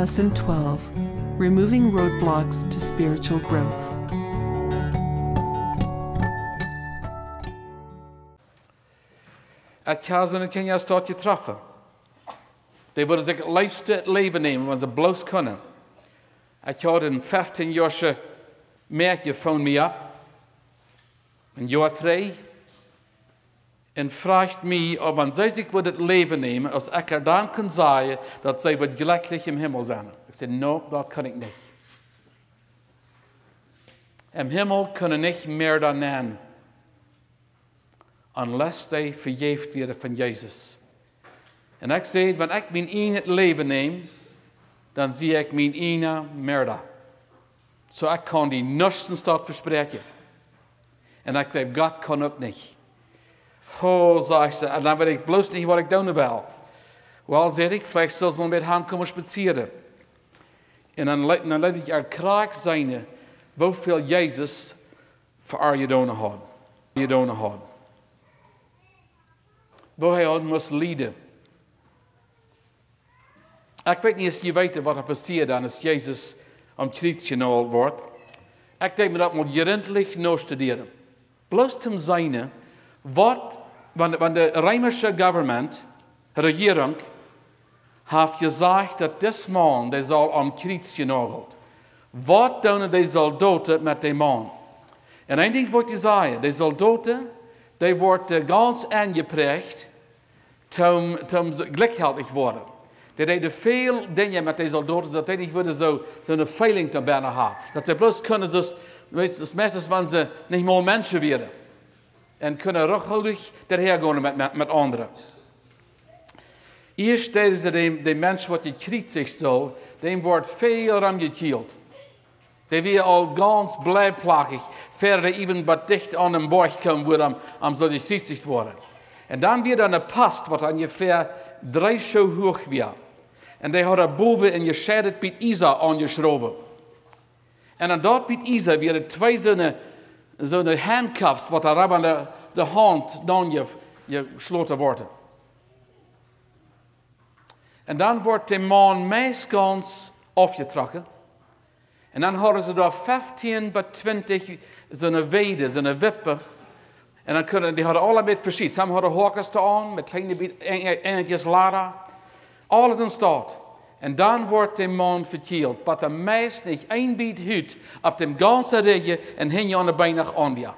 Lesson 12 Removing Roadblocks to Spiritual Growth. Het gaat kan je staat je treffen. Die willen zich het liefste het leven nemen, want ze bloos kunnen. Ik had een 15 jaar meisje van mij op. Een jaar twee. En vraagt mij of want zij zich wil het leven nemen, als ik er dan kan zeggen dat zij wat gelukkig im Himmel zijn. Ik zei, no, dat kan ik niet. Im Himmel kunnen niet meer dan nemen unless they vergeeft worden van Jezus. En ik zei, wanneer ik mijn een het leven neem, dan zie ik mijn ene merda. Zo ik kan die nusten stad verspreken. En ik denk, God kan ook niet. Oh, zeg ze, en dan weet ik bloos niet wat ik doen wil. Wel, zeg ik, vielleicht zelfs wel met hem komen spazieren. En dan, dan laat ik er kraak zijn, hoeveel Jezus voor je doen had. Je doen had waar hij ons moest leiden. Ik weet niet of je weet wat er passiert dan als Jezus om kruis genomen wordt. Ik denk me dat moet gründlich nog studeren. Bloos te zijn, wat, wanneer de Rijmersche government, regering, heeft gezegd dat deze man, die zal om kruis genageld. Wat doen de soldaten met die man? En één ding wordt gezegd, de soldaten, die worden ganz aangeprecht om, om gelukhaltig worden. Dat deden veel dingen met deze soldaten, dat die niet worden zo, zo'n veiling te bijna hebben. Dat ze bloos kunnen, dus, weet meestal van ze niet meer mensen worden. En kunnen rughouding gaan met, met, met anderen. Eerst tijdens de, de mens wat je krijgt zich zo, die wordt veel ram gekield. Die weer al ganz blijfplakig, verder even wat dicht aan een borg komen worden om, om zo gekriegt worden. En dan weer een past wat ongeveer drie zo hoog weer. En die hadden boven in je scheidet bij Isa aangeschreven. En dan dat bij Isa weer twee zo'n zo'n handcuffs wat er aan de, de hand dan je, gesloten worden. En dan wordt de man meestkans afgetrokken. En dan hadden ze daar 15 bij 20 zo'n weden, zo'n wippen en dan kunnen, die hadden alle met verschiet. Sommigen hadden horkers aan, met kleine engeltjes Lara. Alles in staat. En dan wordt de man verkield. Maar de meest niet één biet hut op dem ganzen hing je aan de benen aan weer.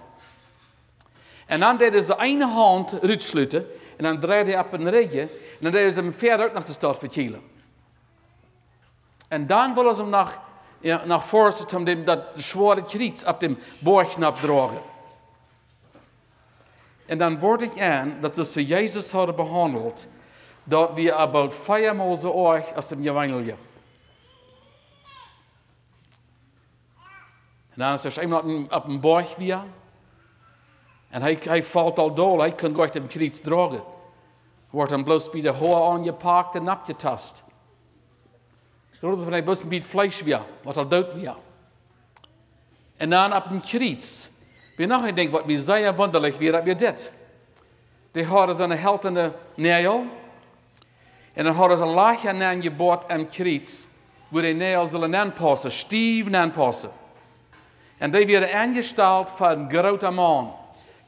En dan deden ze een hand uitsluiten. En dan draaide hij op een rijtje. En dan deden ze hem verder uit naar de stad verkielen. En dan willen ze hem naar, ja, naar voren om dat zware kriets op dem borgnap dragen. En dan word ik aan dat ze Jezus hadden behandeld, dat we about zo erg als het evangelie. En dan is er iemand op een borg weer. En hij, hij valt al dood, hij kan gooit hem kriets dragen. Wordt dan bloos bij de hoor aangepakt en opgetast. Door van hij bloos bij het vlees weer, wat al dood weer. En dan op een kriets wie nog een ding wat mij zeer wonderlijk weer dat we dit. Die hadden zo'n heltende neel. En dan hadden ze laagje aan je boot en kriets. Waar die neel zullen aanpassen, stief aanpassen. En die werden aangesteld van een grote man.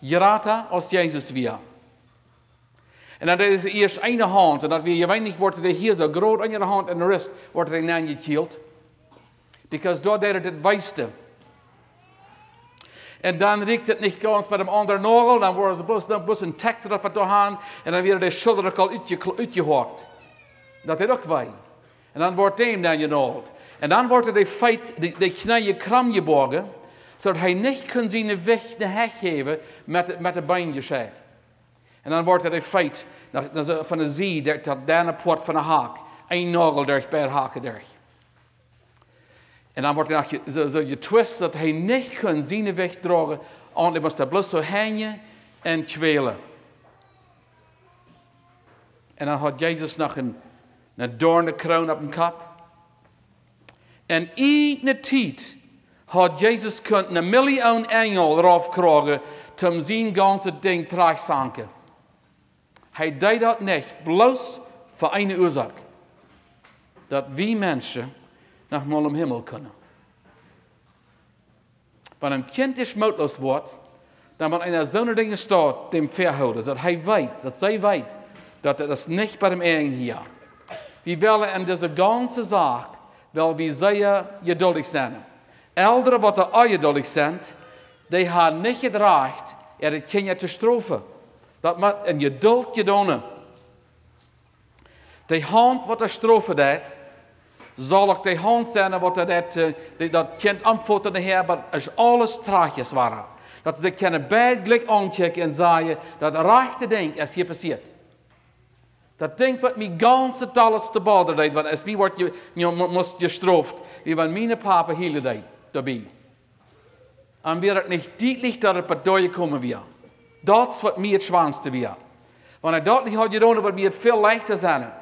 Gerata als Jezus weer. En dan is eerst één hand. En dat weer je weinig wordt er hier zo groot aan je hand en de rest wordt er aangekield. Because door deed het wijste. En dan riekt het niet ganz met een andere nagel, dan worden ze bloos, dan bloos een tek erop het aan en dan weer de schulder al uitgehokt. Dat is ook wij. En dan wordt hij dan genageld. En dan wordt er de feit, de, de knieën kram gebogen, zodat hij niet kan zien weg de heg geven met, met de been gescheit. En dan wordt er de feit van de zee, dat daarna poort van de haak. Een nagel durch bij haken durch. En dan wordt er zo, zo getwist dat hij niet kan zien wegdragen. En hij moest daar bloos zo hangen en kwelen. En dan had Jezus nog een, een doornenkroon op een kop. En iedere tijd had Jezus kunnen een miljoen engel eraf krijgen om zijn ganze ding terugzanken. Hij deed dat niet, bloos voor een oorzaak. dat wie mensen naar de hemel kunnen. Wanneer een kind is moedloos wordt, dan moet in zo'n dingen staat, dem verhouden, dat hij weet, dat zij weet, dat het niet bij hem eigen hier. We willen in deze ganze zaak, wel wie zeer geduldig zijn. Elderen wat er ongeduldig zijn, die hebben niet gedraagd er het kindje te strofen. Dat moet een geduld gedaan. De hand wat er strofen deed, zal ik de hand zijn wat dat, uh, dat kind antwoorden de Heer, maar als alles traagjes waren. Dat ze kunnen bijgelijk aankijken en zeggen, dat rechte ding is hier passiert. Dat ding wat mij ganse alles te baden deed, want als wie wordt je, je moest gestraft, wie van mijn papa hielde deed, daarbij. En weer het niet duidelijk dat het bij komen weer. Dat is wat mij het zwaarste weer. Want ik dat niet had gedaan, wordt mij het veel leichter zijn.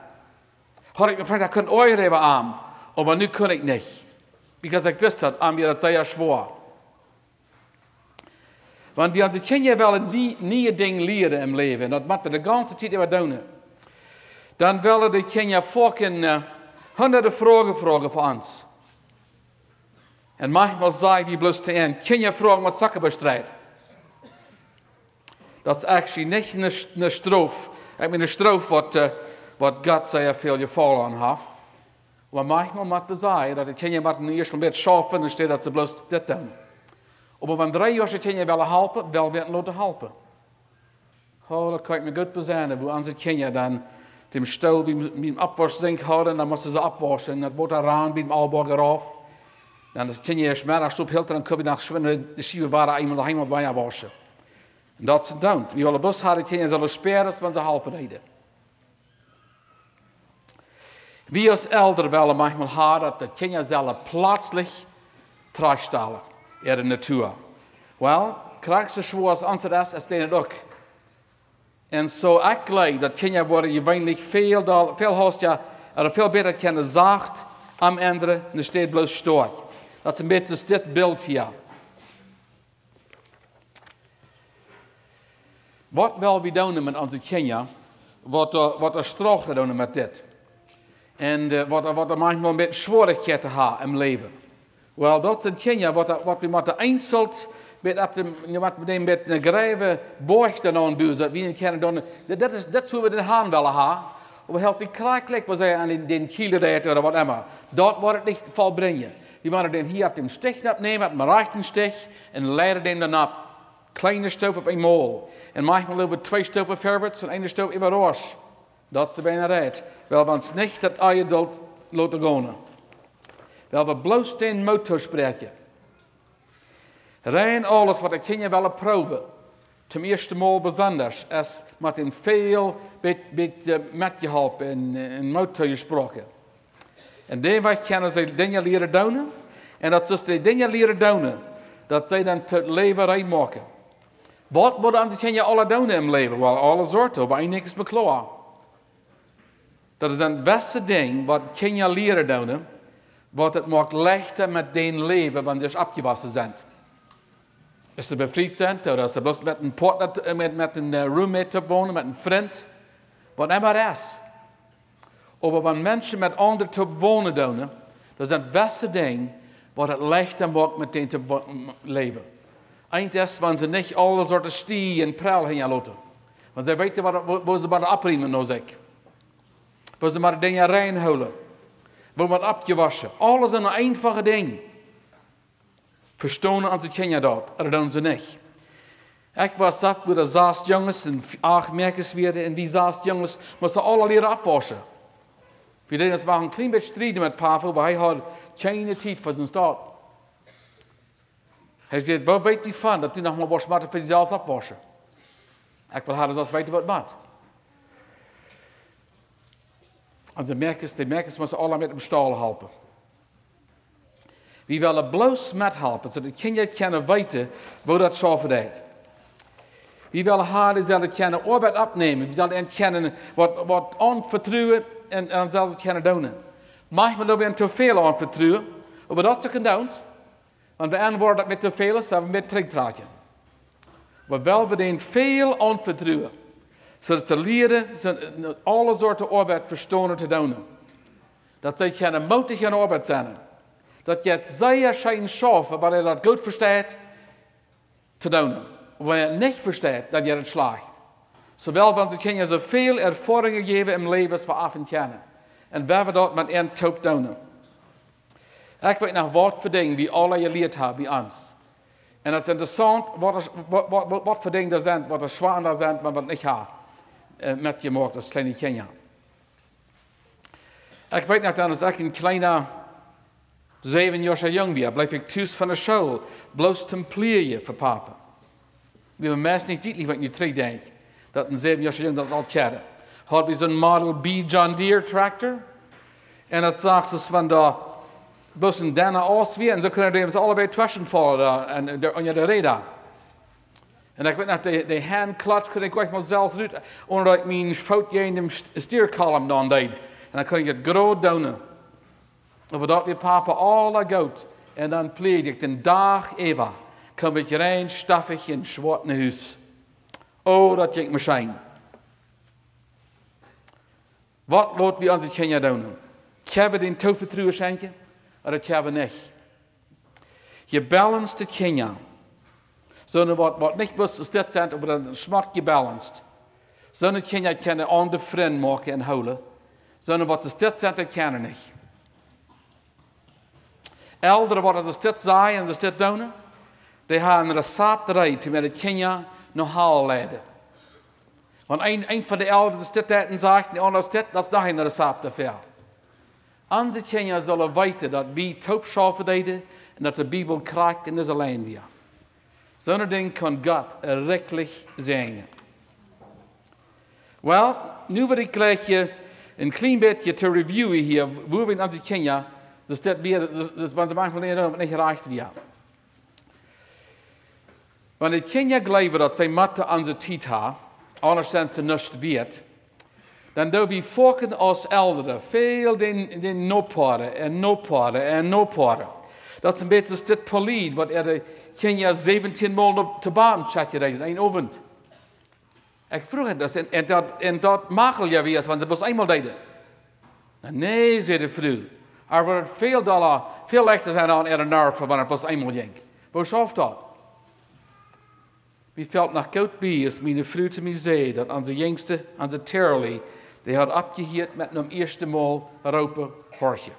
Had ik gevraagd, ik kan ooit even aan, maar nu kan ik niet. Because ik wist dat, aan weer dat zeer zwaar. Want we hadden je wel een nieuwe ding leren in leven. En dat moeten we de ganze tijd weer doen. Dan willen de kinderen volken uh, honderden vragen vragen voor ons. En manchmal zeggen we bloos te een, kinderen vragen wat zaken bestrijdt. Dat is actually niet een, een stroof. Ik een stroof wat, uh, wat God zeer veel geval aan heeft. Maar manchmal moeten we zeggen dat de kinderen moeten eerst een beetje schaffen en steeds dat ze bloos dit doen. Maar van drie jaar je willen helpen, wel weer laten helpen. Oh, dat kan ik me goed bezinnen, hoe onze kinderen dan dem bij dem Abwaschsink houden, dan moesten ze afwaschen. Dat wordt eraan bij dem Alborger af. Dan is tien jaar middags op Hilton, dan kunnen we naar schwinnen, de schieven waren eenmaal de hemel bij waschen. En dat ze doen. We willen bus hadden tien jaar zullen speren, want ze helpen reden. Wie als elder willen manchmal haar dat de kinderen zelf plaatselijk terugstellen in de natuur. Wel, krijg ze schwoers het als het ook. En zo ik geloof dat kinderen worden je weinig veel, veel host ja, er veel beter kunnen zacht am andere, en steeds bloos stoort. Dat is een beetje dit beeld hier. Wat wil we doen met onze kinderen? Wat er, wat er straf doen met dit? En uh, wat, er, wat er manchmal een beetje zwaardigheden hebben in leven. Wel, dat zijn kinderen wat, wat we moeten eindselt met, op de, met, met een grijve borsten aanburen, dat we niet kunnen doen. Dat is, dat hoe we de haan willen hebben. We helft die krakelijk, we zeggen aan den kielerijd of wat immer. Dat wordt het niet volbrengen. Die moeten den hier op dem stich opnemen, op een rechten stich, en leiden den dan op. Kleine stoop op een mol. En manchmal over twee stopen verwärts en één stoop over roos. Dat is de bijna rijdt. Wel, want niet dat je dood laten gaan. Wel, we bloos den motor spreken. Rein alles wat ik je willen proeven. Ten eerste mal besonders, als met een veel met, met je helpen en, motor gesproken. En dan wat kunnen ze dingen leren doen. En dat ze die dingen leren doen, dat zij dan tot leven maken. Wat worden ze je alle doen in leven? Wel, alle soorten, maar niks beklaar. Dat is een beste ding wat je leren doen, wat het maakt lichter met den leven wanneer ze afgewassen zijn. Als ze bevrijd zijn, of als ze met een, partner, met, met een uh, roommate wonen, met een vriend, wat immer is. Of wanneer mensen met anderen te wonen doen, dat is het beste ding wat het lichter maakt met den te leven. Eind is wanneer ze niet alle soorten stie en prel gaan laten. Want ze weten waar, ze maar opriemen, nou zeg. Waar ze maar dingen reinhouden. Waar maar afgewassen. Alles een einfache ding. Verstonen als ik je dat, er doen ze niet. Ik was op waar de zes jongens en acht merkers werden en die zes jongens moesten alle leren afwassen. We deden het een klein beetje strijden met Pavel, maar hij had geen tijd voor zijn stad. Hij zei, wat weet je van dat u nog maar was voor jezelf afwassen? Ik wil haar zelfs weten wat wat. En de merkers, de merkers moesten alle met hem stal helpen. We willen bloos met helpen, zodat kinderen kunnen weten hoe dat zo verdient. We willen haar dezelfde kunnen arbeid opnemen. We willen kennen wat, wat aanvertrouwen en, en zelfs kunnen doen. Manchmal doen we te veel aanvertrouwen. Maar dat ze kunnen doen. Want we antwoorden dat met te veel is, we hebben met terugdraaien. Maar wel we den veel Dat zij kunnen moedig in arbeid zijn. Dat je zeer schijn schaffen, waar je dat goed verstaat, te doen. Wanneer je het niet verstaat, dat je het slaagt. Zowel van ze je zoveel ervaringen geven in leven als we af en kennen. En waar we dat met een top doen. Ik weet nog wat voor dingen wie alle geleerd hebben bij ons. En het is interessant wat, wat, wat, wat voor dingen er zijn, wat er zwaar zijn, maar wat niet gaat. Uh, met je als kleine kindje. Ik weet nog, als ik een kleine zeven jong was, blijf ik thuis van de school, bloos te plegen voor papa. We hebben meest niet duidelijk wat je terugdenkt. Dat een zeven jaar jong, dat is al kennen. Had we zo'n Model B John Deere tractor. En dat zag ze van de bussen daarna auswählen, en zo kunnen ze allebei vallen en de, de reda. En ik weet nog, de, de handklats kon ik maar zelfs uit, omdat ik mijn fout in de stuurkolom dan deed. En dan kon ik het groot doen. Over dat weer papa alle goud. En dan pleeg ik de dag even. Kom ik rein, staffig in zwart huis. Oh, dat ik me zijn. Wat laat we onze kinderen doen? Hebben we den tovertruur schenken? Of dat we niet? Je balance het kinderen. Zodat wat, wat niet was is dit zijn, maar een smak gebalanced. Zodat kinderen kunnen aan de vriend maken en houden. Zodat wat is dit zijn, dat kennen niet. Elderen wat is dit zijn en is dit doen, die hebben een recept eruit met het kinderen naar haal leiden. Want een, een van de elders dit en zegt, en anders dit, dat is nog een recept ervoor. Onze kinderen zullen weten dat we toopschaffen deden en dat de Bijbel krijgt en is alleen weer. Zo'n ding kan God rechtlich zijn. Wel, nu wil ik gleich een klein beetje te reviewen hier, hoe we onze kinderen, dus dat weer, dus, want ze maken leren niet gereicht weer. Wanneer kinderen geloven dat zij matte onze tijd hebben, anderszins ze niet weet, dan doen we volken als elderen veel den, den noparen en noparen en noparen. Dat is een beetje dit polied, wat er ken je 17 maal op de baan chat je in een ovend. Ik vroeg het dat en dat, en dat makel je weer, want ze was eenmaal deden. Nee, zei de vrouw. Er wordt veel dollar, veel lichter zijn aan er nerf wanneer het pas eenmaal ging. Hoe schaft dat? Wie felt nach goud bij is mijn vrouw te mij zei dat onze jongste, onze Terly, die had opgeheerd met een eerste maal ropen hortje.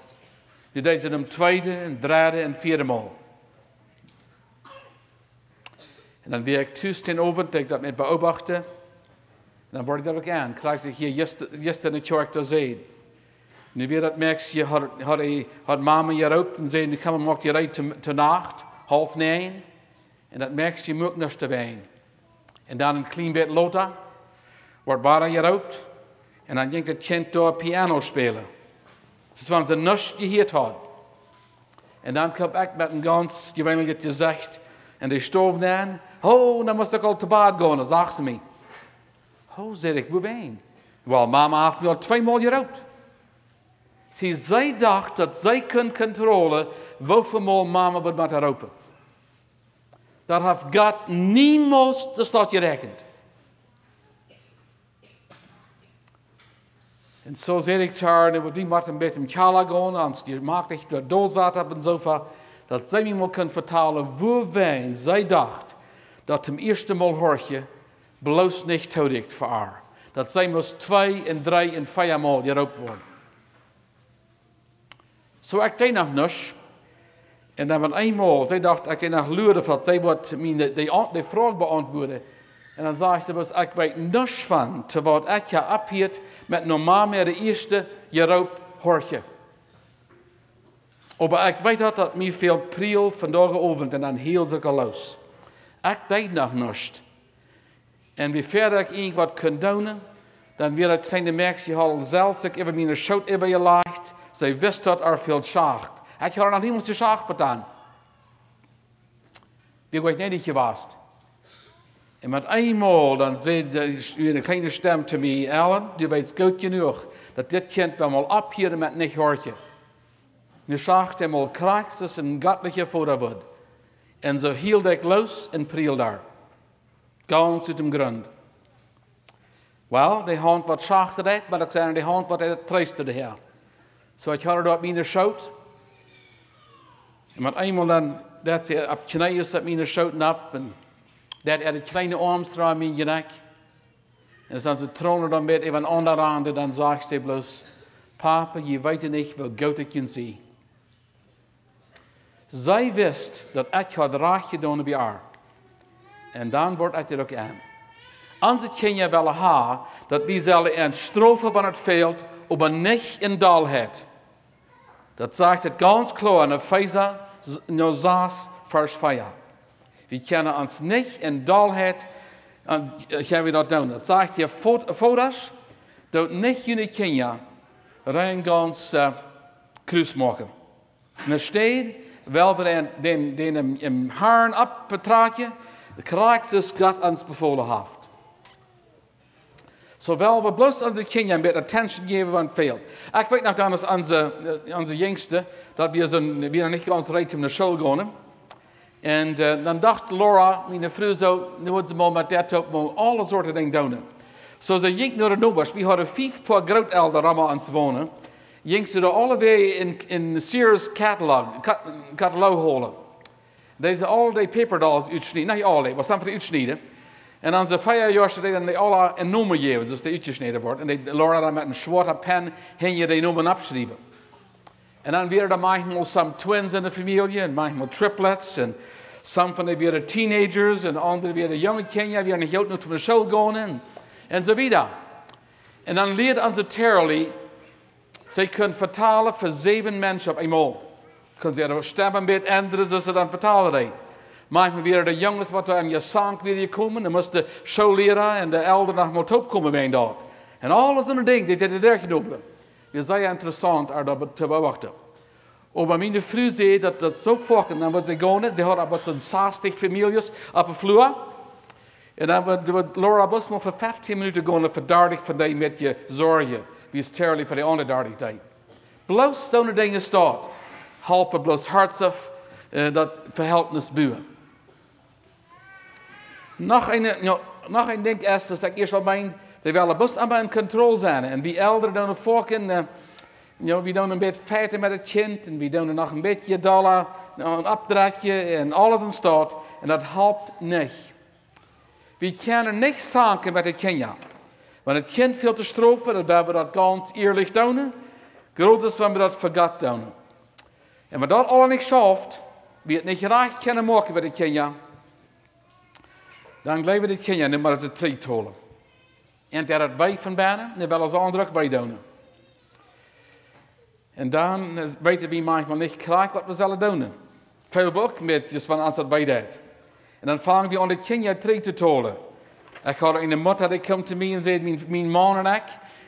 Die deed ze hem tweede en derde en vierde maal. En dan weer ik thuis ten over, dat ik dat met beobachten. En dan word ik dat ook aan. Krijg ik hier juist in de kerk te zien. Nu weer dat merk je, had, had, had mama je rookt en zei, kom maar je rijdt te, te nacht, half negen. En dat merk je moet nog te wijn. En dan een klein beetje later, wordt waar je rookt. En dan ging het kind door piano spelen. Dus van ze nust gehoord had. En dan kwam ik met een gans gewöhnlich gezegd. En die stoof dan. Oh, dan moest ik al te bad gaan. Dan zag ze me. Oh, zei ik, waar Wel, mama heeft me al tweemaal gerookt. Zie, zij dacht dat zij kon controleren hoeveel mama wordt met haar roepen. Dat heeft God niemals de stad gerekend. En zo zei ik daar, en die moet een beetje in Kala gaan, als je maakt ik de dood zat op en zo, dat zij me kunnen vertalen hoe wijn zij dacht dat hem eerste mal hoortje bloos niet toedikt voor haar. Dat zij moest twee en drie en vier maal geroopt worden. Zo ik deed nog nus. En dan van eenmaal, zij dacht, ik nog luren van, zij wordt die, die vraag beantwoorden. En dan zei ze, ik weet niks van, terwijl ik je ophield met normaal meer de eerste Jeroop hoortje. Maar ik weet dat dat mij veel priel vandaag avond en dan heel ze los. Ik deed nog niks. En wie verder ik iets wat kon doen, dan weer het kleine merkje al zelfs ik even mijn schoot even je ligt. Zij wist dat er veel schacht. Ik had nog niemand te schacht gedaan. Wie dat je was. En met eenmaal dan zei de, kleine stem te mij, Ellen, du weet goed genoeg dat dit kind wel mal abhieren met niet hoortje. Nu zag hij mal kracht een gottelijke voorwoord. En zo hield ik los en priel daar. Ganz uit de grond. Wel, die hand wat zachter deed, maar ik zei die hand wat het treiste de heer. Ik had er op mijn schoot. En met eenmaal dan, dat ze op knieën op mijn schoot op. En dat er de kleine armstra aan mijn nek. En als ze tronen dan met even onderhand, dan zegt ze bloos, Papa, je weet niet wat goed ik je zie. Zij wist dat ik had raad gedaan bij haar. En dan wordt het er ook aan. Onze kinderen willen ha dat we zullen een strofe van het veld op een nicht in dal het. Dat zegt het ganz klar in Epheser no 6, vers 4. We kennen ons nicht in dal het, en gaan we dat doen. Dat zegt je foto's, dat niet jullie kinderen rein ganz uh, kruis maken. En er staat, wel we den, den, im, im Haaren abbetragen, de Christus God ons bevolen heeft. Zowel we bloos de kinderen met attention geven van veel. Ik weet nog dan onze, onze jongste, dat we, zijn, we niet ganz recht naar school gaan. En uh, dan dacht Laura, mijn vrouw zo, nu wordt ze maar met dat op, maar alle soorten dingen doen. Zo ze ging naar de nobers. We hadden vijf paar grootouders aan het wonen. Ging ze er alle weer in, in Sears catalog, catalog halen. Deze al die paperdolls uitsnijden. Niet alle, maar sommige uitsnijden. En dan vijf jaar dan die alle een nummer geven, dus die uitgesneden wordt. En die Laura dan met een zwarte pen je die nummer opschrijven. En dan weer er manchmal some twins in de familie, en manchmal triplets, en some van die weer teenagers, en andere weer jonge kinderen, weer niet uit naar de school gaan, en, en zo wieder. En dan leert onze Terrely, zij kunnen vertalen voor zeven mensen op eenmaal. Kunnen ze er stemmen met anderen, dus ze dan vertalen. Manchmal weer de jongens wat aan je zang weer komen, dan moest de schoolleraar en de elder nog maar opkomen bij dat. En alles in een ding, die zitten er genomen. Is zeer interessant om dat te bewachten. Maar mijn vrouw zei dat dat zo vaak, dan was ze gaan, ze hadden wat zo'n 60 families op de vloer. En dan wordt Laura bus voor 15 minuten gaan 30 van die met je zorgen. Wie is terrible voor de andere 30 dagen. Bloos zo'n dingen staat. Helpen bloos hartstikke uh, dat verhältnis buwen. Nog een, ja, nog een ding is, dat ik eerst wel mijn, die willen best allemaal in controle zijn. En wie elder dan een volken, uh, you know, we doen een beetje feiten met het kind, en we doen nog een beetje dollar, een opdrachtje, en alles in staat. En dat helpt niet. We kunnen niet zaken met het kind. Want het kind veel te strofen, dat we dat ganz eerlijk doen. Groot is wanneer we dat vergat doen. En wat dat al niet schaft, wie het niet graag kunnen maken met het kind, dan blijven het kinderen niet maar eens het treed holen. En dat het wij van bijna, en wel als andere wij doen. En dan weten we manchmal niet graag wat we zullen doen. Veel ook met van als dat wij dat. En dan vangen we aan de kinderen treed te holen. Ik had een moeder die kwam te mij en zei, mijn, mijn man en ik,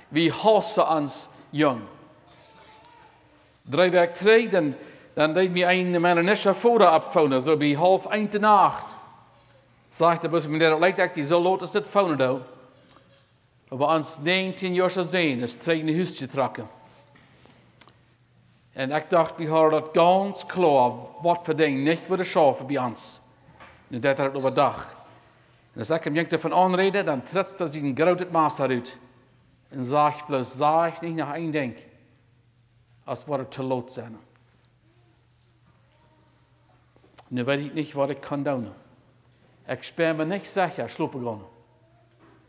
we hassen ons jong. Drie weken terug, dan, dan deed me een mijn foto opvoeren, zo bij half eind de nacht. Sagte bus meneer het lijkt dat hij zo laat is het fouten doet. We ons 19 jaar zijn is terug in huis getrokken. En ik dacht, we hadden dat ganz klaar, wat voor ding niet voor de schafen bij ons. En dat had het over dag. En als ik hem jenkte van aanreden, dan trekt hij zijn groot maas uit. En zag plus, zag niet naar één ding. Als wat het te laat zijn. Nu weet ik niet wat ik kan doen. Ik speel me niet zeker slopen gaan.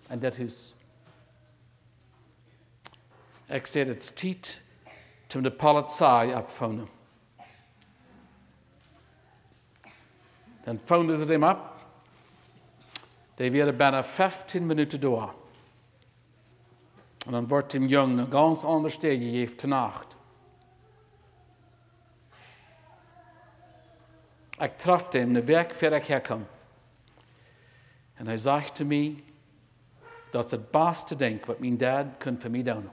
In dit huis. Ik zei, het is tijd om de politie opvoeren. Dan vonden ze hem op. Die waren bijna 15 minuten door. En dan wordt hem jong een ganz ander steeg gegeven te nacht. Ik traf hem de weg voor ik herkom. En hij zegt mij, dat is het beste ding wat mijn dad kon voor mij doen.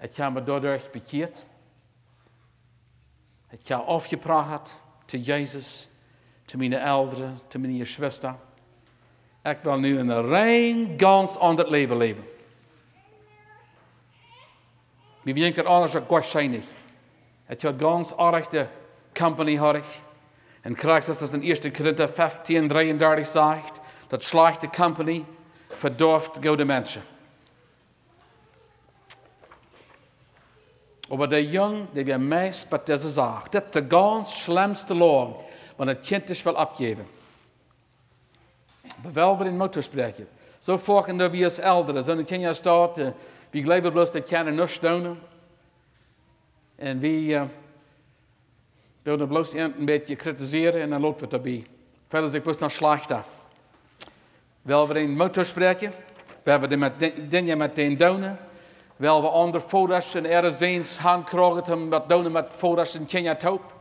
Ik heb me daardoor bekeerd. Ik heb afgepraat te Jezus, te mijn ouderen, te mijn zuster. Ik wil nu een rein, gans ander leven leven. Wie denken anders dat waarschijnlijk. Ik heb gans aardig de company had en zoals het in 1 Korinther 15, 33 zegt, dat slechte company verdorft goede mensen. over de jong die weer meest bij deze zaak. Dit is de ganz slimste laag, want het kind is wil afgeven. Maar wel weer in motorspreken. Zo volgen dat we als elderen, zo'n kindje staat, uh, wie geloven bloos dat kinderen niet doen. En wie willen bloos een beetje kritiseren en dan loopt het erbij. Verder ik bloos naar slachten. Wel weer in motorspreken. We hebben met dingen met den donen. Wel we andere foto's en er hand krijgen met donen met in Kenia top.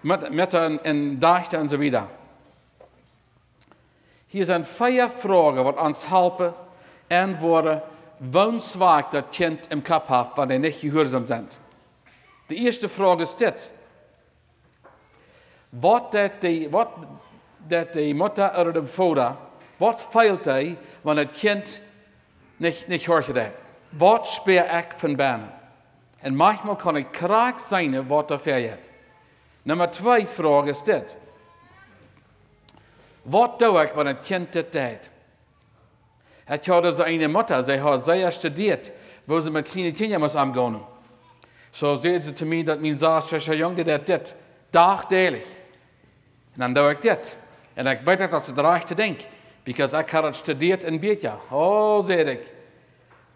Met, met een, een dachte en zo. Hier zijn vier vragen wat ons helpen en worden woonswaak dat kind im kop heeft wanneer niet gehoorzaam zijn. De eerste vraag is dit. Wat dat de, wat dat de moeder of de vader, wat feilt hij wanneer het kind niet, niet hoort dat? Wat speer ik van binnen? En manchmal kan ik kraak zijn wat er verjaart. Nummer twee vraag is dit. Wat doe ik wanneer het kind dit deed? Het had dus een moeder, zij had zeer studeerd, waar ze met kleine kinderen moest omgaan. Zo zei ze te mij dat mijn zaasje jongen dat dit, dagdagelijks. En dan doe ik dit. En ik weet dat ze erachter te denken, because ik had het gestudeerd in beetje. Oh, zei ik.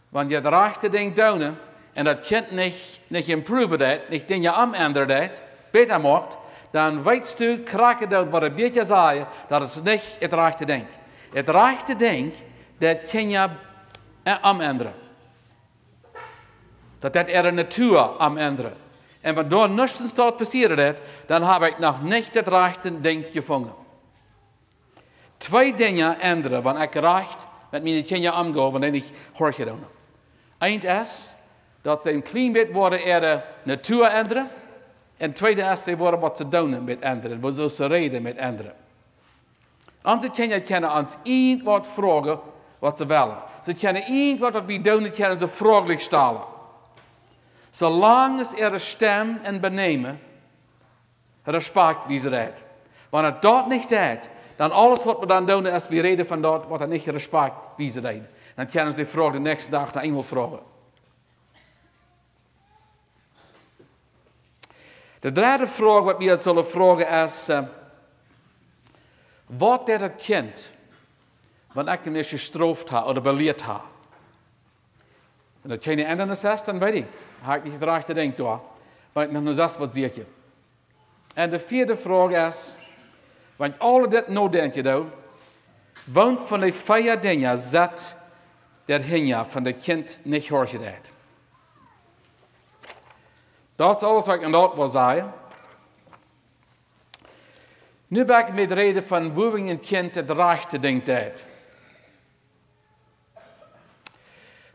Want je erachter denkt doen, en dat kind niet, niet improven dat, niet dingen amenderen dat, beter maakt, dan weet je, kraken dat wat een beetje zei, dat het niet het rechte denkt. Het rechte denkt, dat kan je amenderen. Dat dat er een natuur amenderen. En wat door niets staat passeren dat, dan heb ik nog niet het rechte denk gevonden. Twee dingen änderen, wanneer ik recht met mijn kinderen omga, wanneer ik hoor gedaan. Eén is dat ze een klein beetje worden er de natuur änderen. En tweede is, ze worden wat ze doen met anderen, wat ze reden met anderen. Onze kinderen kunnen ons één wat vragen wat ze willen. Ze kunnen één wat we doen, kunnen ze vraaglijk stellen. Zolang es ihre stem en benemen respect wie ze rijdt. Wanneer dat niet deed, dan alles wat we dan doen is we reden van dat wat er niet respect rijdt. Dan kunnen ze die vraag de nächste dag naar iemand vragen. De derde vraag wat we zullen vragen is, uh, wat deed het kind, wat ik niet gestraft had of beleerd had? En dat je niet anders is, dan weet ik. Ga ik niet graag te denken door. Maar ik nog nog zes wat zie je. En de vierde vraag is, want alle dit nou denk je dan, want van de vier dingen zet dat hinja van de kind niet hoor gedaan. Dat is alles wat ik aan dat wil zeggen. Nu ben ik met reden van hoe een kind het rechte ding deed.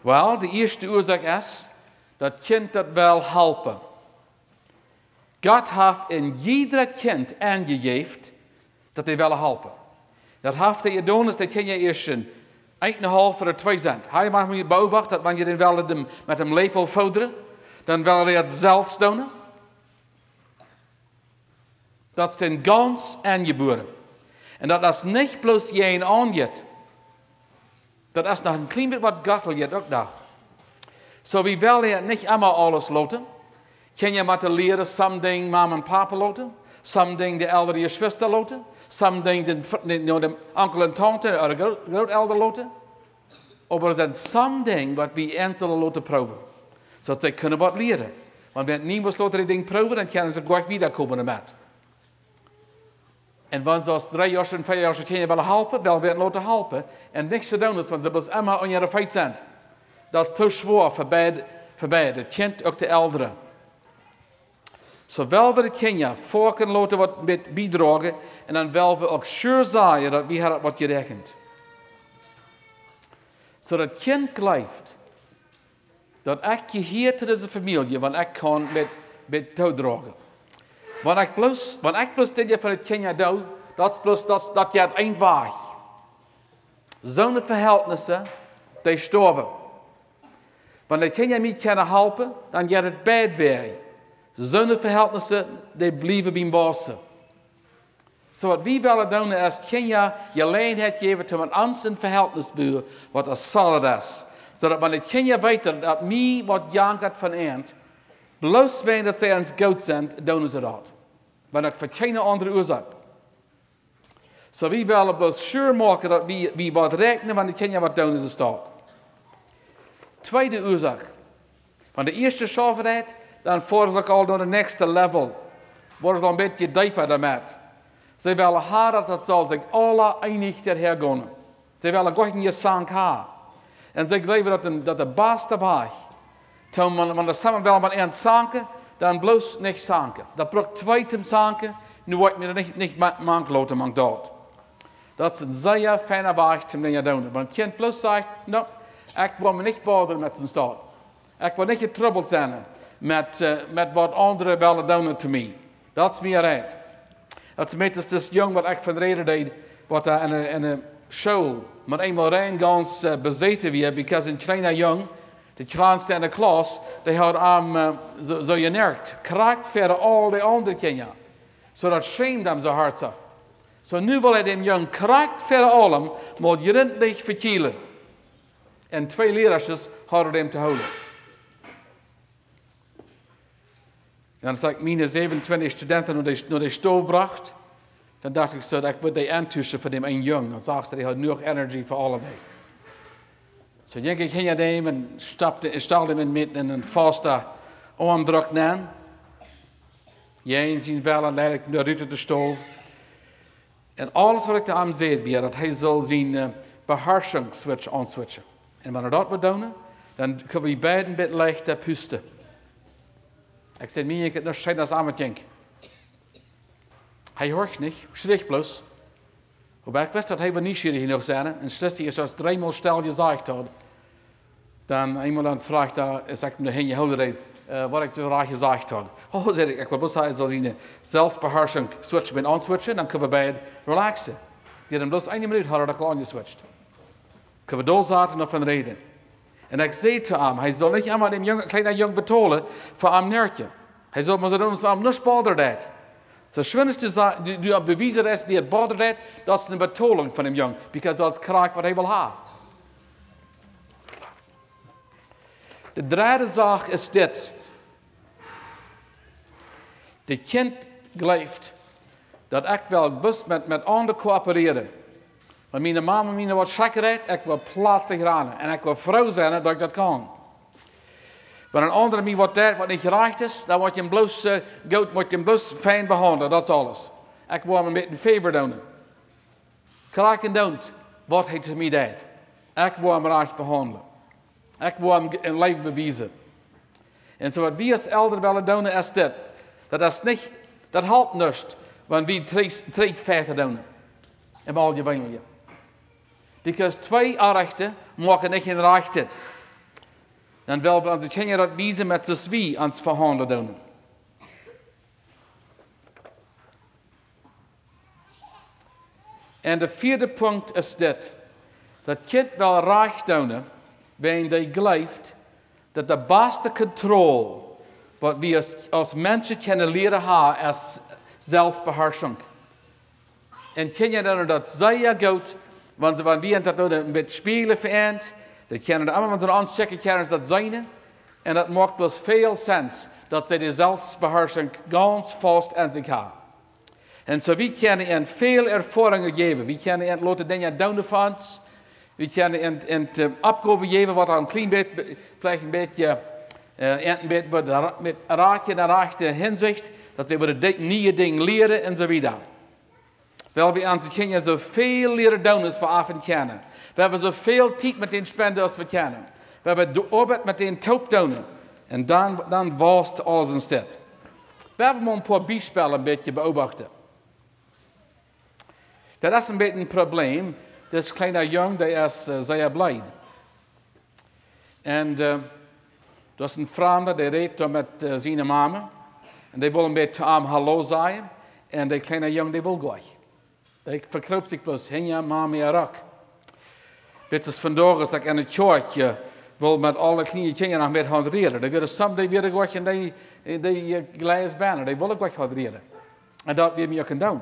Wel, de eerste oorzaak is dat kind dat wel helpen. God heeft in ieder kind aangegeven dat hij wil helpen. Dat heeft hij is dat je eerst een 1,5 of 2 cent. Hij mag me beobachten dat wanneer je wel met een lepel voederen, dan wil hij het zelf doen. Dat den gans aangeboren. En dat is niet bloos je een aanjet. Dat is nog een klein beetje wat Gottel je ook nog. Wie wil je niet allemaal alles loten. Ken je maar te leren, ding mama en papa loten. Ding de oudere zuster loten. Some ding de, de, de, de onkel en tante of de grootelder loten. Zijn some ding wat we zullen loten proeven. Zodat ze kunnen wat leren. Want wenn niemand laten die ding proeven, dan kunnen ze gelijk wiederkomen met. En wanneer ze drie jaar en vier jaar willen helpen, wel weer laten helpen. En niks te doen is, want ze was immer aan je feit zijn. Dat is te zwaar voor beide, voor beide, kind ook de ouderen. Zowel we het voor kunnen laten wat met bijdragen, en dan wel we ook sure zijn dat hebben wat gerekend. Zodat het kind blijft dat ik je hier te deze familie, want ik kan met, met toedragen. Want ik plus, want ik plus dit van het kindje doe, dat is plus dat, dat je het eind waag. Zo'n verhältnissen, die sterven. Wanneer kindje mij kunnen helpen, dan gaat het bad weer. Zo'n verhältnissen, die blijven bij bossen. Zo wat we willen doen is, kindje je leenheid geven te een ander verhältnisbuur, wat een solid is zodat wanneer kindje weet dat mij wat jankt van eind, Bloos wijn dat zij ons goud zijn, doen ze dat. Want ik geen andere oorzaak. Zo so willen bloos sure maken dat wie, wat rekenen, want ken je wat doen ze staat. Tweede oorzaak. Van de eerste sovereigheid, dan voeren ze al naar de next level. Worden ze een beetje dieper daarmee. Ze willen haar dat zal zich alle einig hergaan. Ze willen goed in je zank ha. En ze geloven dat de, dat de beste weg, toen man, man samen wel met een zanken, dan bloos niet zanken. Dat brok twee te zanken, nu wordt mir niet, niet mankloten man dood. Dat is een zeer fijne weg te je doen. Want kind bloos zegt, nou, ik wil me niet botheren met zijn staat. Ik wil niet getroubled zijn met, uh, met wat anderen willen doen te mij. Dat is meer red. Dat is dus jong wat ik van reden deed, wat uh, in, een, in show met eenmaal reingans uh, bezeten weer, because in kleine jong, de kleinste in de klas, die had aan uh, zo, zo nerkt. Kraakt verder al die andere kinderen. Zo dat schaamt hem zo hard af. Zo nu wil hij dem jong kraakt verder allem, maar je rent niet verkielen. En twee leraars hadden hem te houden. En als ik mijn 27 studenten naar de, naar bracht, dan dacht ik zo dat ik die aantussen voor dem een jong. Dan zag ze, die had genoeg energie voor allebei. Zo denk ik ging naar hem en stapte, stelde hem met in een vaste armdruk aan. Jij zien wel en leid ik naar uit de stoof. En alles wat ik aan hem zei, dat hij zal zijn uh, beheersingsswitch aanswitchen. En wanneer dat we doen, dan kunnen we beiden een beetje lichter pusten. Ik zei, mir, ik het nog schijn als Ametjenk. Hij hoort niet, schrik plus. Hoewel ik wist dat hij wel nieuwsgierig nog zijn. En schließlich is als driemaal stel gezegd had. Dan eenmaal dan vraagt hij, is ik me je houden uh, wat ik erover gezegd had. Oh, zei ik, ik wil bloos zeggen, dat hij zelfbeheersing switchen ben aanswitchen, dan kunnen we het relaxen. Die hadden bloos één minuut hadden dat al aangeswitcht. Doorzaten nog van reden. En ik zei te hem, hij zal niet einmal dem jong, kleinen jong betolen voor am nertje. Hij zal maar doen, am nicht badert. So schwinnigste du, du bewiesen hast, die badert, dat is een betoling van dem jong, because dat is kraak wat hij wil hebben. De derde zaak is dit. De kind gelooft dat ik wel best met, met anderen coöpereren. Maar mijn mama mijn wat zekerheid, ik wil plaatselijk raden. En ik wil vrouw zijn dat ik dat kan. Maar een andere mij wat dat wat niet gerecht is, dan word je hem bloos uh, goud, moet je bloos fijn behandelen, dat is alles. Ik wil hem een beetje favor doen. Krijg en don't wat hij te mij deed. Ik wil hem recht behandelen. Ik wil hem een leven bewijzen. En zo wat we als elder willen doen is dit. Dat is niet, dat helpt niet, wanneer we drie, drie feiten doen. En al je. Because twee rechten maken niet in recht. Dan wil we ons je dat wijzen met z'n wie ans verhandelen doen. En de vierde punt is dit. Dat je wel recht doen, wanneer je gelooft dat de beste controle wat we als, als mensen kunnen leren hebben, is zelfbeheersing. En ken je dan dat zeer goed want ze van wie dat een beetje spiegelen vereend. Dat kennen allemaal met een checken kennen dat zijn. En dat maakt dus veel sens dat ze de zelfbeheersing ganz vast aan zich hebben. En zo we kunnen in veel ervaringen geven. We kunnen in laten dingen doen van We in, in het opgave geven wat een klein beetje, vielleicht een beetje, uh, een beetje met raadje naar achter inzicht. Dat ze weer nieuwe dingen leren en zo verder. Wel, we aan kinderen zoveel leren doen als we af en kennen. We hebben zoveel tijd met den spenden als we kennen. We hebben de arbeid met den top doen. En dan, dan was alles in stad. We hebben een paar bijspellen een beetje beobachten. Dat is een beetje een probleem. Dus kleine jong, die is uh, zeer blij. En dat is een vreemde, die reed met uh, zijn mama. En die wil een beetje aan hallo zeggen. En die kleine jong, die wil gaan. Ik verkruip zich plus hinja mami arak. Dit is vandaag als ik in het kerkje wil met alle kinderen nog met gaan leren. Dan willen someday weer wat in die, die glijs banen. Die willen wat gaan. En dat weer meer doen.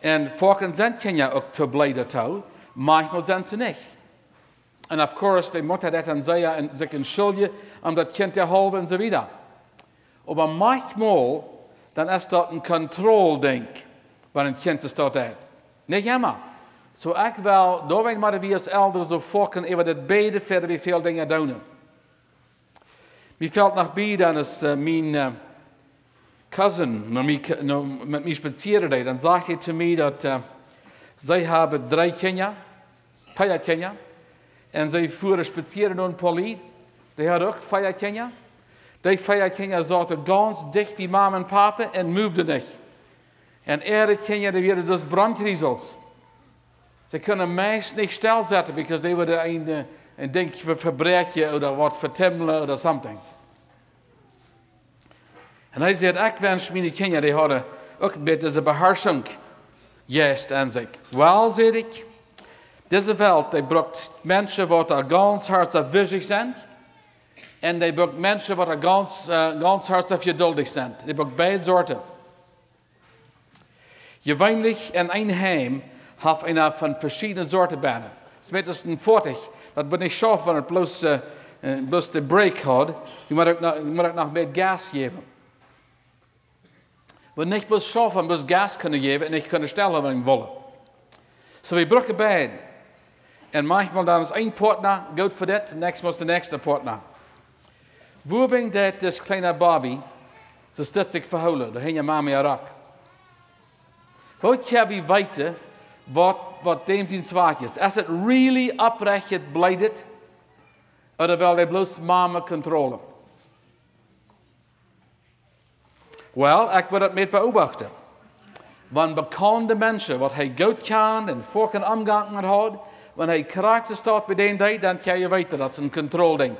En volgens zijn kinderen ook te blijden toe. Manchmal zijn ze niet. En of course, die moeten dat dan zeggen en zich entschuldigen om dat kind te houden en zo wieder. Aber manchmal, dann ist das ein Kontrollding, wenn Kind es dort hat. Nicht immer. So ik wel, daar maar wie als elders zo fokken over dat beide verder wie veel dingen doen. Mir fällt nach bij dan is uh, mijn uh, cousin mij, naar, met mij spazieren. Dan zegt hij zu mir, dat uh, zij hebben drie kinderen, vier kinderen. En zij voeren spazieren door een poliet. Die hadden ook vier kinderen. Die vier kinderen zaten ganz dicht bij mama en papa en moefden niet. En ihre kinderen werden dus brandriezels. Ze kunnen meest niet stilzetten, because they worden een, een verbreken of wat vertemmelen of something. En hij zegt, ik wens mijn kinderen, die hadden ook een beetje beheersing juist aan zich. Wel, zeg ik, deze welt, die brengt mensen wat er ganz hart afwezig zijn. En die brengt mensen wat er ganz, uh, ganz hart geduldig zijn. Die brengt beide soorten. Gewöhnlich in een heim hat einer von verschiedenen Sorten Bären. Spätestens ein Vorteil, das wird nicht schaffen, wenn er bloß, äh, bloß den Break hat. Du musst auch noch, noch mehr Gas geben. Wir nicht bloß schaffen, bloß Gas können geben und ich kann stellen, wenn ich wolle. So wir brauchen beide. Und manchmal dann ist ein Partner gut für das, nächstes muss der nächste Partner. Wo wegen das, das kleine Bobby, so steht sich verholen, da hängt ja Mama Irak. Je weten wat, wat zijn zwaard is? Als het really oprecht blijft, of wil hij bloos mama controle? Wel, ik wil het met beobachten. Want bekende mensen, wat hij goed kan en vorken omgang met had, wanneer hij karakter staat bij den tijd, dan kan je weten dat is een controleding.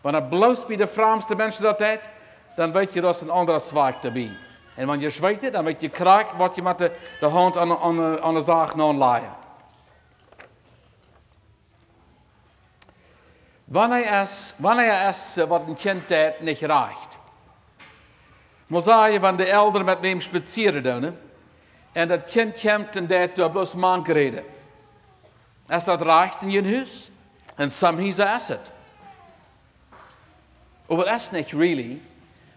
Wanneer het bloos bij de vreemdste mensen dat deed, dan weet je dat is een andere zwaard te bieden. En wanneer je zweet, dan weet je kraak wat je met de, de hand aan, aan, aan de zaag aanlaaien. Wanneer is, wanneer is wat een kind deed niet reicht. Zeggen, wanneer de elder met hem spazieren doen, en dat kind komt en deed door bloos man gereden. Is dat reicht in je huis? En some is het. Maar is niet really.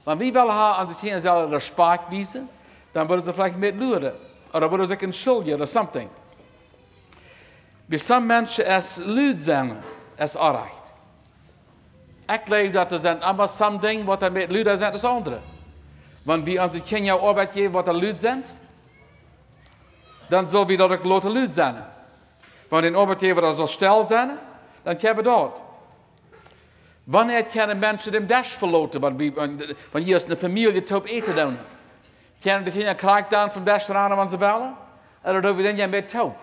Want wie willen haar aan zich zelf respect wijzen, dan worden ze vielleicht met luren. Of dan worden ze een of something. Bij sommige mensen is luid zijn, is orecht. Ik geloof dat er zijn allemaal dingen wat er met luid zijn als andere. Want wie als je jouw arbeid geeft wat er luid zijn, dan zal wie dat ook laten luid zijn. Want in arbeid geven dat zal stil zijn, dan hebben we dat. Wanneer kunnen mensen de dash verloten, want hier is een familie top eten doen? Kunnen de kinderen krijgen dan van dash aan van ze willen? En doen we dan met top.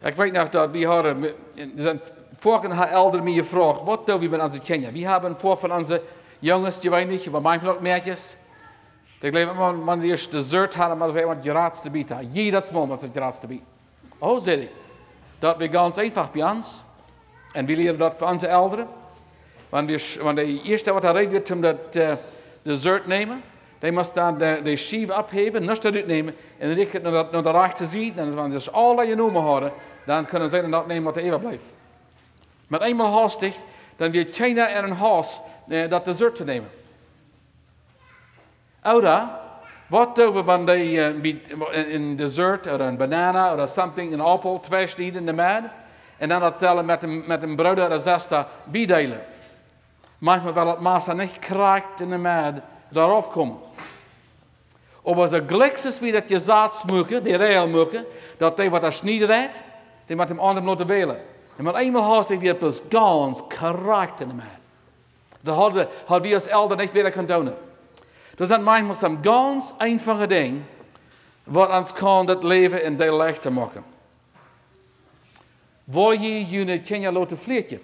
Ik weet nog dat we hadden, vorige haar elder me gevraagd, wat doen we met onze kinderen? We hebben een paar van onze jongens, je weet niet, maar mijn ook meisjes. Ik geloof dat man eerst dessert hadden, maar ze want je raads te bieden. Jedes Mal was het je raads te bieden. Oh, zeg ik. Dat we ganz einfach bij ons. En we leren dat voor onze ouderen. Want, we, de eerste wat hij wird om dat uh, dessert nemen, die moest dan de, de schief opheven, niet eruit nemen, en dan ik naar, naar de rechter zien, en als dus al je noemen houden, dan kunnen ze dat nemen wat er even blijft. Maar eenmaal haastig, dan weer China er een haas uh, dat dessert te nemen. Ouda, wat doen we wanneer uh, in dessert, of een banana, of something, een appel, twee in de maat? En dan datzelfde met een, met een broeder en zesta biedelen. Manchmal wel het massa niet kraakt in de maat daarop komen. Of als het gelukkig is wie dat je zaad smoeken, die reël moeken, dat die wat er snijden rijdt, die met hem anderen laten welen. En met eenmaal haast die weer plus gans kraakt in de maat. Dat hadden we, hadden we als elder niet weer kunnen doen. Dat zijn manchmal zo'n ganz einfache ding, wat ons kan dat leven in deel lichter maken. Wil je je kindje laten vliegen?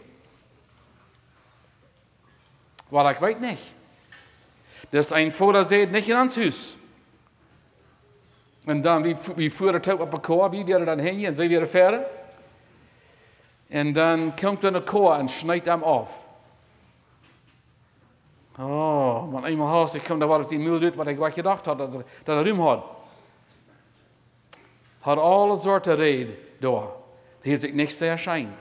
Wat ik weet niet. Dat is een zegt niet in ons huis. En dan, wie, voeren het op een koor, wie werden dan heen en ze weer verder. En dan komt er een koor en snijdt hem af. Oh, maar eenmaal haast ik kwam daar wat die muur doet wat ik wat gedacht had, dat, er ruim had. Had alle soorten reden door. Hier zich niks te erschijnen.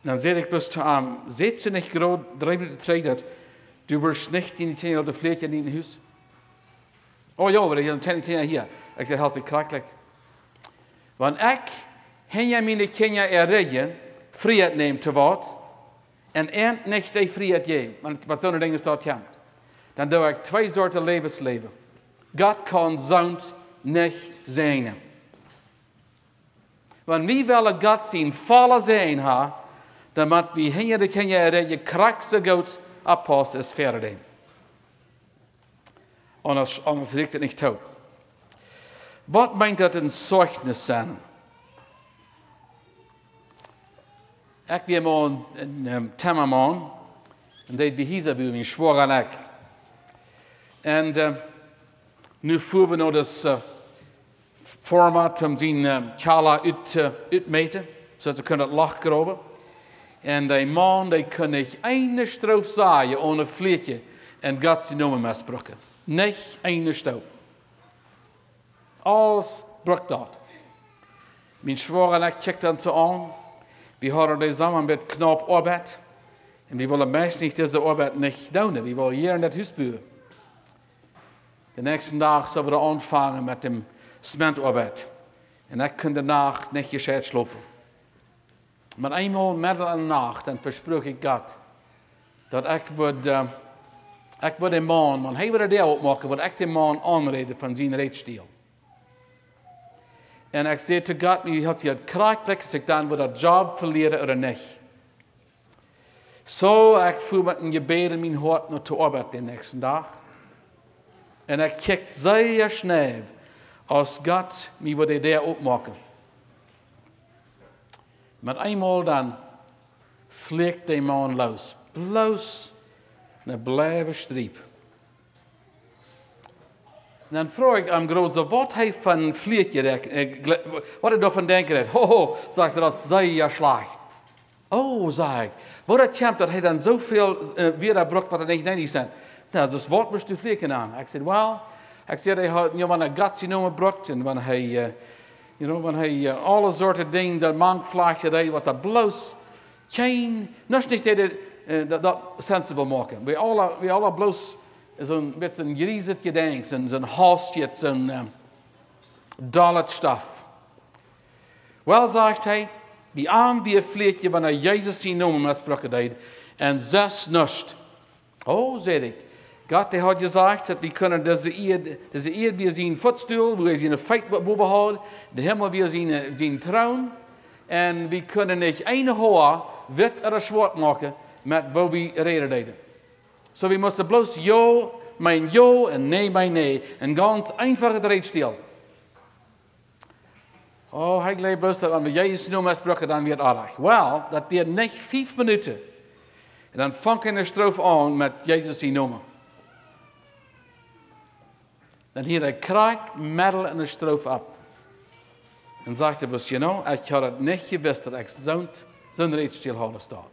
dan zeg ik plus te hem, zit ze niet groot, drie minuten terug dat du wirst niet in die op de vleetje in het huis? Oh ja, maar er is een tien hier. Ik zeg, als ik krakkelijk. Want ik, hen mijn kinderen herinneren, vrijheid neemt te wat, en eind niet die vrijheid je, want wat zo'n dingen staat ja. Dan doe ik twee soorten levensleven. God kan zo'n niet zijn. Want wie willen God zien vallen zijn, ha, dan moet we hier de kinderen je krak zo goed oppassen als verder. Anders, anders richt het niet toe. Wat meint dat een zeugnis zijn? Ik ben mal een, timmerman. En dat beheersen bij mijn zwaar en uh, nu voeren we nog dat uh, format om zien uh, kala uit, uh, uitmeten. Zodat ze kunnen lachen over. En die man, die kan niet één strof zaaien ohne vleetje. En God zijn noemen misbruiken. Niet één strof. Alles brukt dat. Mijn zwaar en ik checkten ze aan. We hadden samen met knap arbeid. En we willen meest niet deze arbeid niet doen. We willen hier in het huis bouwen. De nächste dag zullen we aanvangen met de cementarbeid. En ik kan daarna niet gescheit slopen. Maar eenmaal midden in de nacht, dan versprook ik God. Dat ik word, uh, ik word een man, want hij wil er deel opmaken, wat ik de man aanreden van zijn reedstiel. En ik zei te God, nu had je het krijgelijk, ik dan wil dat job verliezen of niet. Zo, ik voel met een gebed in mijn hart naar te arbeid de nächste dag. En ik kijk zeer snel als God mij wil idee opmaken. Maar eenmaal dan vliegt die man los. Bloos een blijven striep. En dan vroeg ik hem groot, wat heeft van vliegje, wat ik daarvan denken, ho, ho, zegt dat zeer slecht. Oh, zei ik, wat het komt dat hij dan zoveel uh, weer brukt wat er niet zijn. Nou, dus wat moest u vliegen aan? Ik zei, well, ik zei, hij had, you know, wanneer Gutsy noemen brukt en hij, uh, you know, hij uh, alle soorten dingen, dat mankvlaagje deed, wat dat bloos, geen, nog niet dat, uh, dat, dat sensible maken. We alle, we alle bloos, zo'n beetje een griezetje ding, zo'n zo'n haastje, zo'n um, dollet stuff. Wel, zegt hij, die arm wie een vleetje wanneer Jezus zijn noemen misbruiken deed, en zes nust. Oh, zei ik, God had gezegd dat we kunnen deze eerd, deze eerd weer zien voetstoel, we zien een feit boven houden, de hemel weer zien, zien troon, en we kunnen niet één hoor wit of zwart maken met wat we reden deden. So we moesten bloos jo, mijn jo en nee, mijn nee. En ganz einfach het reed stil. Oh, hij gelooft bloos dat we Jezus nu misbruiken, dan weer aardig. Wel, dat weer niet vijf minuten. En dan vang ik een strofe aan met Jezus die noemen. Dan hier hij kraakt middel in de strofe op. En zegt hij, you know, ik had het niet gewist dat ik zo'n zo'n reed stilhouden staat.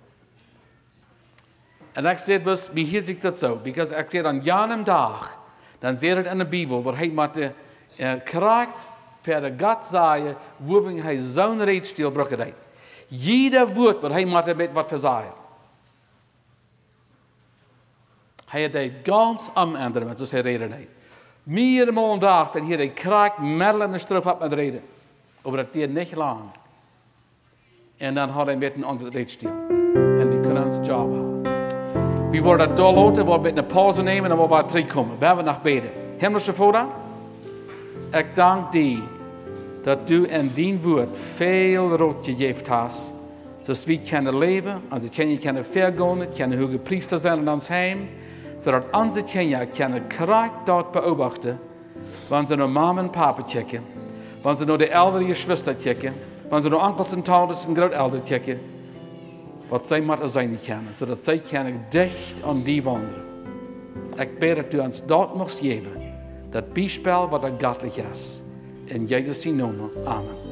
En ik zei, dus, wie hier zie dat zo? Because ik zei, aan janem dag, dan zie het in de Bijbel, waar hij met de uh, kraakt, verder God zei, waarin hij zo'n reed stilbroken deed. Jeder woord wat hij met met wat verzaaien. Hij had het ganz amenderen met zijn reden deed. Meer dan dag, dan hier hij kraakt, middel in de strof op met reden. Over dat dier niet lang. En dan had hij met een ander reed. En die kunnen ons job houden. We worden doorloten, we moeten een pauze nemen en we worden terugkomen. We hebben nog beden. Hemelse Vader, ik dank die dat u in dien woord veel rood gegeven hast. Zodat we kunnen leven, als we kunnen vergaan, kunnen hoge priester zijn in ons heim. Zodat onze kinderen kunnen kracht dort beobachten. Wanneer ze naar mama en papa checken. Wanneer ze naar de oudere zuster checken. Wanneer ze naar onkels en tantes en grootouders checken wat zij maar zijn kennen, zodat zij kunnen dicht aan die wandelen. Ik bid dat u ons dat mocht geven, dat bijspel wat er godelijk is. In Jezus' naam, amen.